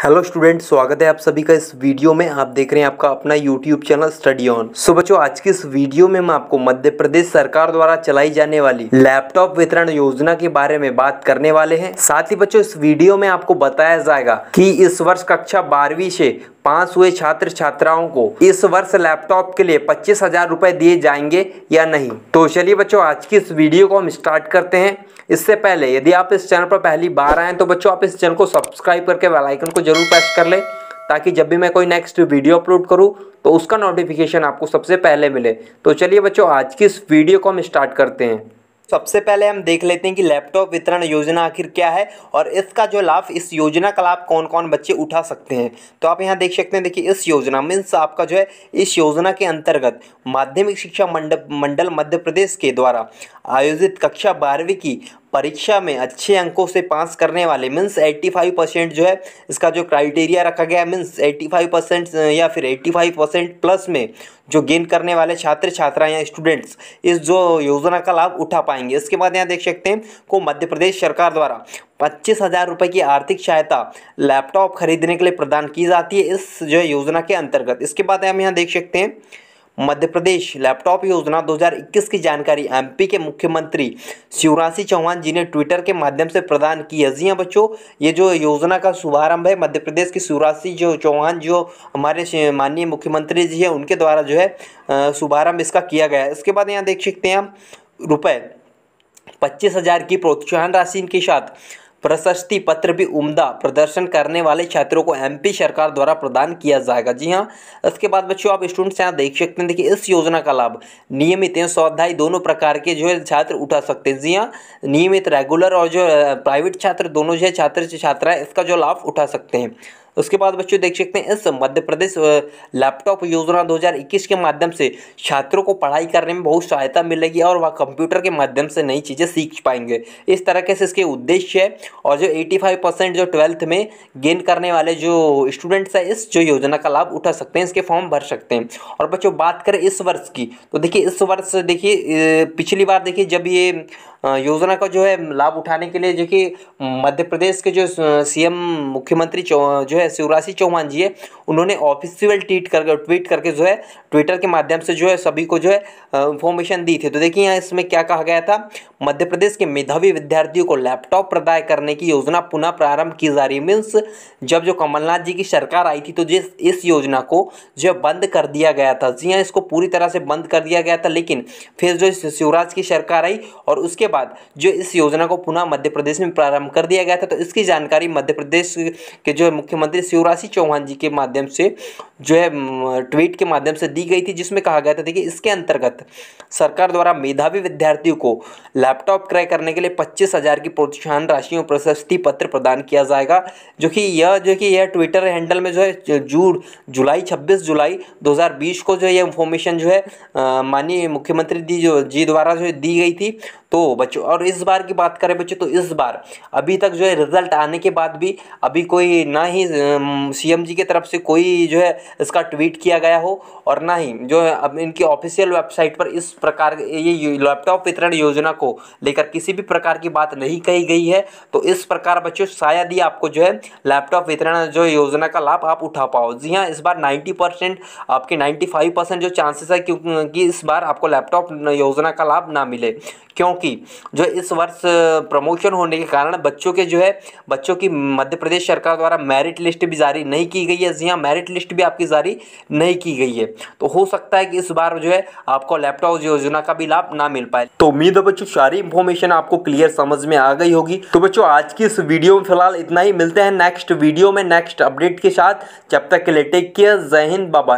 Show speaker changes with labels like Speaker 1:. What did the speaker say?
Speaker 1: Hello student, स्वागत है आप सभी का इस वीडियो में। आप देख रहे हैं आपका अपना YouTube channel Study On. So बच्चों, आज की इस वीडियो में मैं आपको मध्य प्रदेश सरकार द्वारा चलाई जाने वाली लैपटॉप वितरण योजना के बारे में बात करने वाले हैं। साथ ही बच्चों, इस वीडियो में आपको बताया जाएगा कि इस वर्ष कक्षा बारहवीं से पास हुए छात्र छात्राओं को इस वर्ष लैपटॉप के लिए पच्चीस हज़ार रुपए दिए जाएँगे या नहीं। तो चलिए बच्चों, आज की इस वीडियो को हम स्टार्ट करते हैं। इससे पहले, यदि आप इस चैनल पर पहली बार आए तो बच्चों, आप इस चैनल को सब्सक्राइब करके बेल आइकन को ज़रूर प्रेस कर लें, ताकि जब भी मैं कोई नेक्स्ट वीडियो अपलोड करूँ तो उसका नोटिफिकेशन आपको सबसे पहले मिले। तो चलिए बच्चों, आज की इस वीडियो को हम स्टार्ट करते हैं। सबसे पहले हम देख लेते हैं कि लैपटॉप वितरण योजना आखिर क्या है, और इसका जो लाभ, इस योजना का लाभ कौन कौन बच्चे उठा सकते हैं। तो आप यहाँ देख सकते हैं, देखिए, इस योजना, मीन्स आपका जो है, इस योजना के अंतर्गत माध्यमिक शिक्षा मंडल मध्य प्रदेश के द्वारा आयोजित कक्षा बारहवीं की परीक्षा में अच्छे अंकों से पास करने वाले मीन्स 85 परसेंट जो है, इसका जो क्राइटेरिया रखा गया है मीन्स 85 परसेंट या फिर 85 परसेंट प्लस में जो गेन करने वाले छात्र छात्राएँ या स्टूडेंट्स इस जो योजना का लाभ उठा पाएँगे। इसके बाद यहाँ देख सकते हैं, को मध्य प्रदेश सरकार द्वारा पच्चीस हज़ार रुपये की आर्थिक सहायता लैपटॉप खरीदने के लिए प्रदान की जाती है, इस जो योजना के अंतर्गत। इसके बाद हम यहाँ देख सकते हैं मध्य प्रदेश लैपटॉप योजना 2021 की जानकारी एमपी के मुख्यमंत्री शिवराज सिंह चौहान जी ने ट्विटर के माध्यम से प्रदान की है। जी हाँ बच्चों, ये जो योजना का शुभारंभ है, मध्य प्रदेश के शिवराज सिंह जो चौहान जो हमारे माननीय मुख्यमंत्री जी हैं, उनके द्वारा जो है शुभारंभ इसका किया गया है। इसके बाद यहाँ देख सकते हैं हम रुपये पच्चीस हज़ार की प्रोत्साहन राशि के साथ। प्रशस्ति पत्र भी उम्दा प्रदर्शन करने वाले छात्रों को एमपी सरकार द्वारा प्रदान किया जाएगा। जी हाँ इसके बाद बच्चों, आप स्टूडेंट्स यहाँ देख सकते हैं। देखिए, इस योजना का लाभ नियमित एवं स्वाध्यायी दोनों प्रकार के जो है छात्र उठा सकते हैं। जी हाँ नियमित रेगुलर और जो प्राइवेट छात्र, दोनों जो है छात्र, छात्राएँ इसका जो लाभ उठा सकते हैं। उसके बाद बच्चों देख सकते हैं, इस मध्य प्रदेश लैपटॉप योजना 2021 के माध्यम से छात्रों को पढ़ाई करने में बहुत सहायता मिलेगी और वह कंप्यूटर के माध्यम से नई चीज़ें सीख पाएँगे। इस तरीके से इसके उद्देश्य है और जो 85 परसेंट जो ट्वेल्थ में गेन करने वाले जो स्टूडेंट्स हैं, इस जो योजना का लाभ उठा सकते हैं, इसके फॉर्म भर सकते हैं। और बच्चों, बात करें इस वर्ष की तो देखिए इस वर्ष देखिए पिछली बार देखिए जब ये योजना का जो है लाभ उठाने के लिए जो कि मध्य प्रदेश के जो सीएम मुख्यमंत्री जो है, शिवराज सिंह चौहान जी है, उन्होंने ऑफिशियल ट्वीट कर ट्वीट करके जो है ट्विटर के माध्यम से जो है, सभी को जो है इंफॉर्मेशन दी थी। तो देखिए, यहाँ इसमें क्या कहा गया था? मध्य प्रदेश के मेधावी विद्यार्थियों को लैपटॉप प्रदाय करने की योजना पुनः प्रारंभ की जा रही मीन्स जब जो कमलनाथ जी की सरकार आई थी तो जिस, इस योजना को जो बंद कर दिया गया था। जी हाँ इसको पूरी तरह से बंद कर दिया गया था, लेकिन फिर जो शिवराज की सरकार आई और उसके बाद जो इस योजना को पुनः मध्य प्रदेश में प्रारंभ कर दिया गया था तो इसकी जानकारी मध्य प्रदेश के जो है मुख्यमंत्री शिवराज सिंह चौहान जी के माध्यम से जो है ट्वीट के माध्यम से दी गई थी, जिसमें कहा गया था देखिए इसके अंतर्गत सरकार द्वारा मेधावी विद्यार्थियों को लैपटॉप क्रय करने के लिए पच्चीस की प्रोत्साहन राशि और प्रशस्ति पत्र प्रदान किया जाएगा, जो कि यह, जो कि यह ट्विटर हैंडल में जो है जून, जुलाई, छब्बीस जुलाई 2020 को जो है ये इन्फॉर्मेशन जो है माननीय मुख्यमंत्री जी जो, जी द्वारा जो दी गई थी। तो बच्चों, और इस बार की बात करें बच्चों तो इस बार अभी तक जो है रिज़ल्ट आने के बाद भी अभी कोई ना ही सीएम जी की तरफ़ से कोई जो है इसका ट्वीट किया गया हो और ना ही जो है अब इनकी ऑफिशियल वेबसाइट पर इस प्रकार ये लैपटॉप वितरण योजना को लेकर किसी भी प्रकार की बात नहीं कही गई है। तो इस प्रकार बच्चों, शायद ही आपको जो है लैपटॉप वितरण जो योजना का लाभ आप उठा पाओ। जी हाँ इस बार नाइन्टी परसेंट आपके नाइन्टी फाइव परसेंट जो चांसेस है, क्योंकि इस बार आपको लैपटॉप योजना का लाभ ना मिले। क्योंकि जो इस वर्ष प्रमोशन होने के कारण बच्चों के जो है, बच्चों की मध्य प्रदेश सरकार द्वारा मेरिट लिस्ट भी जारी नहीं की गई है। जी हाँ मेरिट लिस्ट भी आपकी जारी नहीं की गई है। तो हो सकता है कि इस बार जो है, आपको लैपटॉप योजना का भी लाभ ना मिल पाए। तो उम्मीद है बच्चों, सारी इंफॉर्मेशन आपको क्लियर समझ में आ गई होगी। तो बच्चों, आज की इस वीडियो में फ़िलहाल इतना ही। मिलते हैं नेक्स्ट वीडियो में नेक्स्ट अपडेट के साथ। जब तक के लिए टेक केयर जय हिंद बाबा